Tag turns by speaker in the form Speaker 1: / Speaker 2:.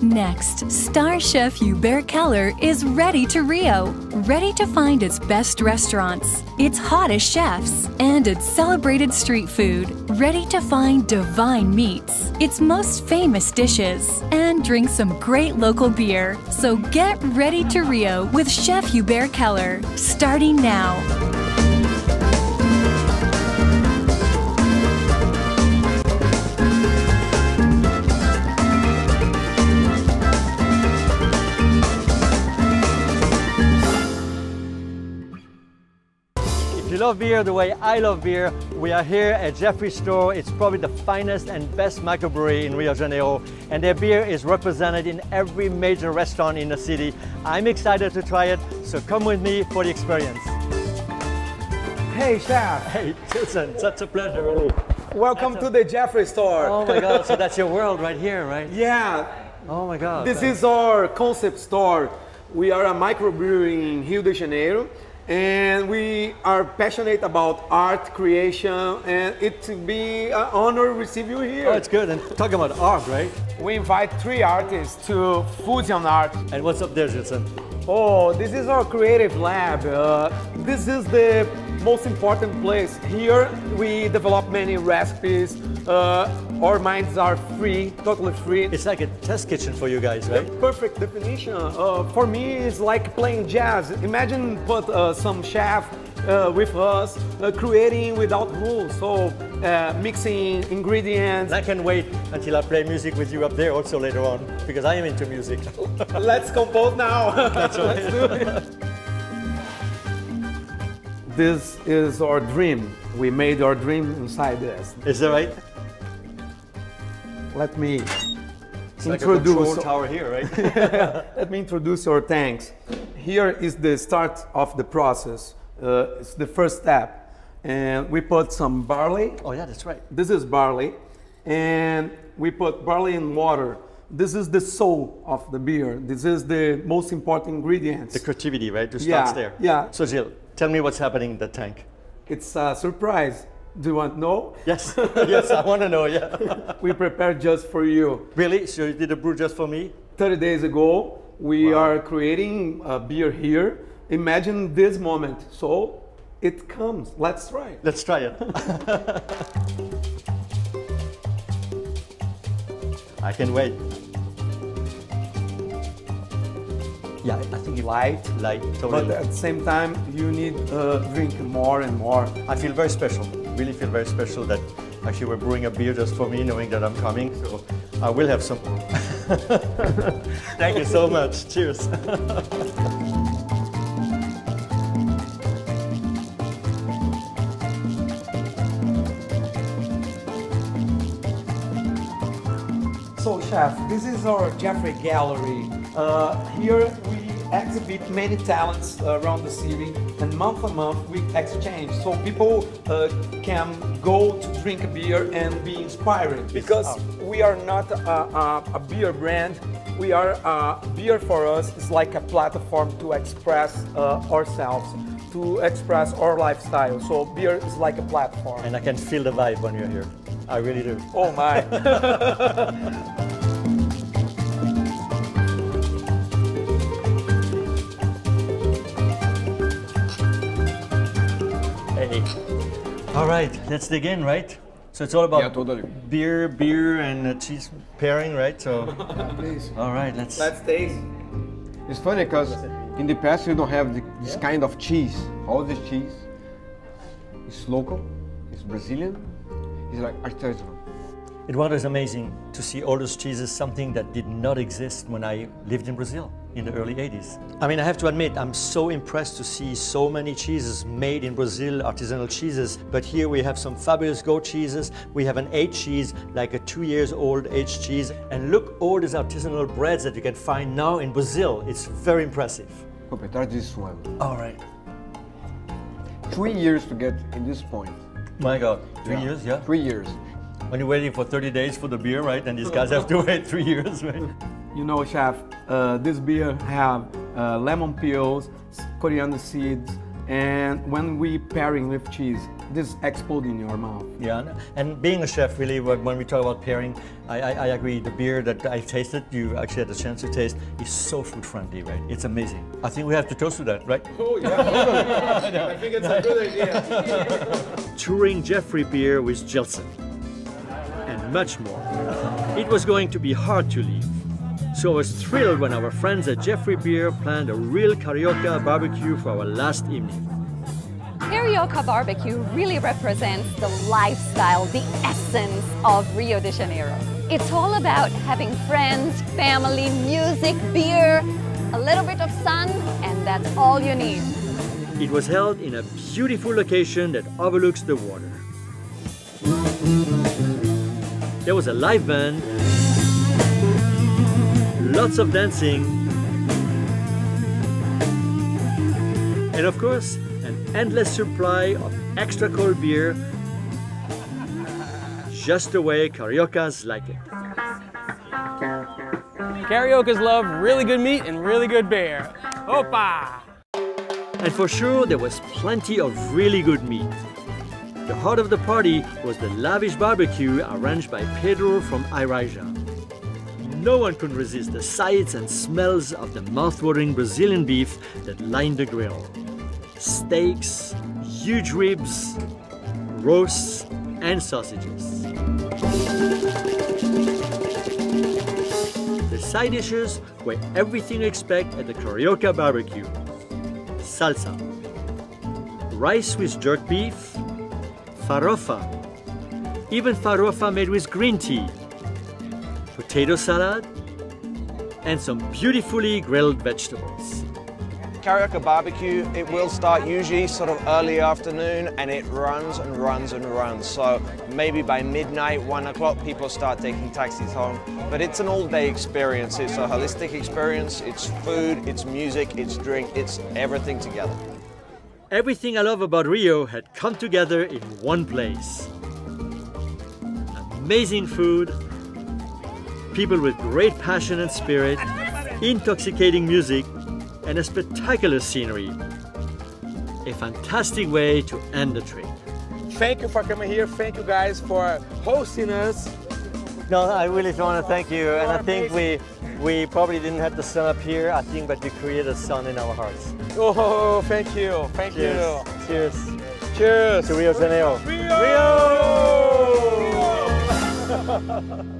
Speaker 1: Next, star chef Hubert Keller is ready to Rio, ready to find its best restaurants, its hottest chefs, and its celebrated street food, ready to find divine meats, its most famous dishes, and drink some great local beer. So get ready to Rio with Chef Hubert Keller, starting now.
Speaker 2: You love beer the way I love beer, we are here at Jeffrey's store. It's probably the finest and best microbrewery in Rio de Janeiro, and their beer is represented in every major restaurant in the city. I'm excited to try it, so come with me for the experience.
Speaker 3: Hey, chef.
Speaker 2: Hey, Susan, such a pleasure, really.
Speaker 3: Welcome
Speaker 2: That's
Speaker 3: to the Jeffrey store.
Speaker 2: Oh my God, so that's your world right here, right?
Speaker 3: yeah,
Speaker 2: Oh my God.
Speaker 3: this is our concept store. We are a microbrewery in Rio de Janeiro, and we are passionate about art creation, and it to be an honor to receive you here.
Speaker 2: Oh, it's good. And talking about art, right?
Speaker 3: we invite three artists to fusion art.
Speaker 2: And what's up there, Judson?
Speaker 3: Oh, this is our creative lab. Uh, this is the most important place. Here we develop many recipes. Uh, our minds are free, totally free.
Speaker 2: It's like a test kitchen for you guys, right?
Speaker 3: Perfect definition. Uh, for me, it's like playing jazz. Imagine put uh, some chef uh, with us, uh, creating without rules. So uh, mixing ingredients.
Speaker 2: I can wait until I play music with you up there also later on, because I am into music.
Speaker 3: Let's compose now.
Speaker 2: That's right.
Speaker 3: Let's do it. This is our dream. We made our dream inside this.
Speaker 2: Is that right?
Speaker 3: Let me
Speaker 2: It's like
Speaker 3: introduce.
Speaker 2: tower here, right?
Speaker 3: Let me introduce our tanks. Here is the start of the process. Uh, it's the first step, and we put some barley.
Speaker 2: oh yeah, that's right.
Speaker 3: This is barley, and we put barley in water. This is the soul of the beer. This is the most important ingredient.
Speaker 2: The creativity, right? To
Speaker 3: Yeah,
Speaker 2: start there.
Speaker 3: yeah.
Speaker 2: So Jill, tell me what's happening in the tank.
Speaker 3: It's a surprise. Do you want to know?
Speaker 2: Yes, yes, I want to know. Yeah.
Speaker 3: We prepared just for you.
Speaker 2: really? So you did a brew just for me?
Speaker 3: 30 days ago, we are creating a beer here. Imagine this moment. So it comes. Let's try.
Speaker 2: Let's try it. I can wait. Yeah, I think it
Speaker 3: Light,
Speaker 2: light,
Speaker 3: but at the same time, you need uh, drink more and more.
Speaker 2: I feel very special. Really feel very special that actually we're brewing a beer just for me, knowing that I'm coming. So I will have some. more. Thank you so much. Cheers.
Speaker 3: So, chef, this is our Jeffrey Gallery. Uh, here we exhibit many talents uh, around the city, and month a month we exchange. So people uh, can go to drink a beer and be inspired. Because we are not a, a, a beer brand, we are uh, beer for us is like a platform to express uh, ourselves, to express our lifestyle. So beer is like a platform.
Speaker 2: and I can feel the vibe when you're here. I really do.
Speaker 3: Oh my!
Speaker 2: Hey. All right, let's dig in, right? So it's all about
Speaker 4: Yeah, totally.
Speaker 2: beer, beer, and uh, cheese pairing, right? So,
Speaker 4: Please.
Speaker 2: all right, let's.
Speaker 3: Let's taste.
Speaker 4: It's funny because in the past you don't have the, this kind of cheese. All this cheese is local, it's Brazilian, it's like artisanal.
Speaker 2: It was amazing to see all those cheeses, something that did not exist when I lived in Brazil in the early 80s. I mean, I have to admit, I'm so impressed to see so many cheeses made in Brazil, artisanal cheeses. But here we have some fabulous goat cheeses. We have an aged cheese, like a two years old aged cheese. And look all these artisanal breads that you can find now in Brazil. It's very impressive.
Speaker 4: Hope I try this one.
Speaker 2: All right.
Speaker 4: Three years to get in this point.
Speaker 2: My God, three
Speaker 4: Yeah.
Speaker 2: years, yeah?
Speaker 4: Three years.
Speaker 2: When you're waiting for 30 days for the beer, right? And these guys have to wait three years, right?
Speaker 3: You know, chef, this beer have uh, lemon peels, coriander seeds, And when we pairing with cheese, this explodes in your mouth.
Speaker 2: Yeah, and being a chef, really, when we talk about pairing, I, I, I, agree. The beer that I tasted, you actually had the chance to taste, is so food friendly, right? It's amazing. I think we have to toast to that, right?
Speaker 5: Oh, yeah. I think it's a good idea.
Speaker 2: Touring Jeffrey beer with Gilson, and much more. It was going to be hard to leave. So I was thrilled when our friends at Jeffrey Beer planned a real Carioca barbecue for our last evening.
Speaker 6: Carioca barbecue really represents the lifestyle, the essence of Rio de Janeiro. It's all about having friends, family, music, beer, a little bit of sun, and that's all you need.
Speaker 2: It was held in a beautiful location that overlooks the water. There was a live band lots of dancing, and of course, an endless supply of extra cold beer, just the way Cariocas like it.
Speaker 7: Cariocas love really good meat and really good beer. Opa!
Speaker 2: And for sure, there was plenty of really good meat. The heart of the party was the lavish barbecue arranged by Pedro from Iraja no one could resist the sights and smells of the mouth-watering Brazilian beef that lined the grill. Steaks, huge ribs, roasts, and sausages. The side dishes were everything you expect at the Carioca barbecue. Salsa, rice with jerk beef, farofa, even farofa made with green tea, potato salad, and some beautifully grilled vegetables.
Speaker 8: Carioca barbecue, it will start usually sort of early afternoon and it runs and runs and runs. So maybe by midnight, one o'clock, people start taking taxis home. But it's an all day experience. It's a holistic experience. It's food, it's music, it's drink, it's everything together.
Speaker 2: Everything I love about Rio had come together in one place. Amazing food, people with great passion and spirit, intoxicating music, and a spectacular scenery. A fantastic way to end the trip.
Speaker 7: Thank you for coming here. Thank you guys for hosting us.
Speaker 2: No, I really want to thank you. And I think we we probably didn't have the sun up here. I think but you created a sun in our hearts.
Speaker 7: Oh, thank you. Thank
Speaker 2: Cheers.
Speaker 7: you.
Speaker 2: Cheers.
Speaker 7: Cheers.
Speaker 2: To Rio de Janeiro.
Speaker 7: Rio! Rio!